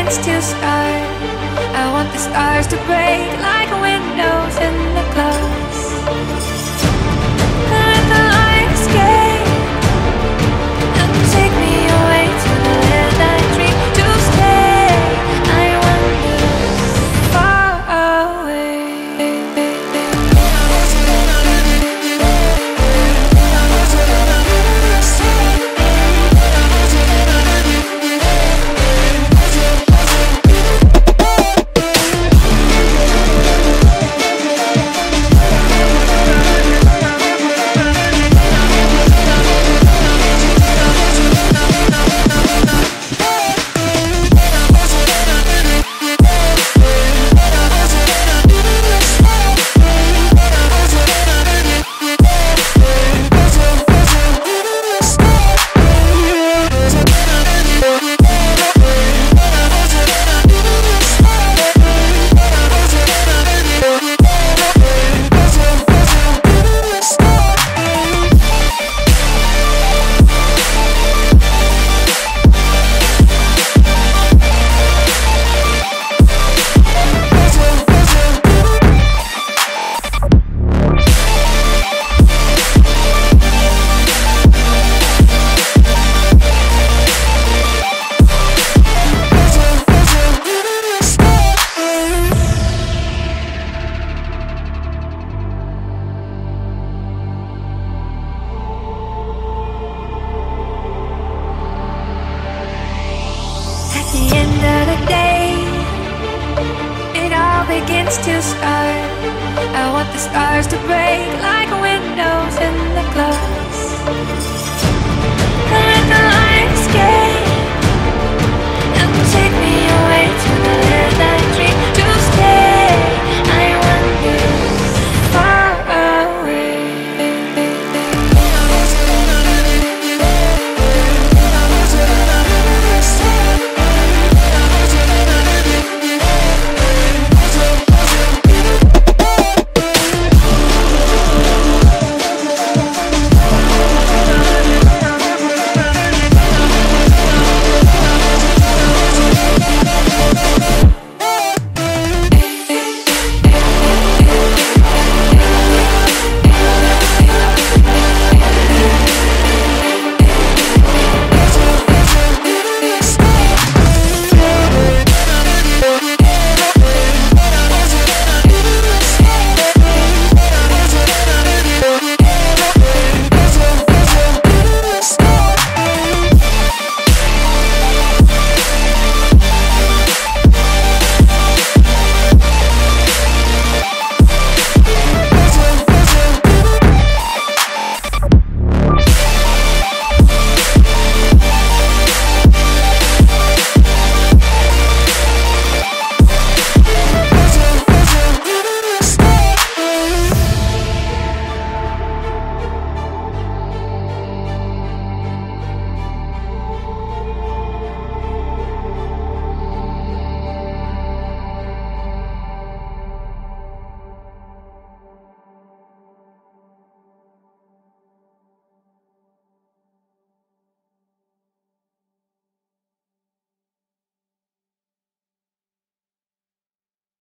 begins to start. I want the stars to break like windows in the glass. Begins to start. I want the stars to break like windows in the glass.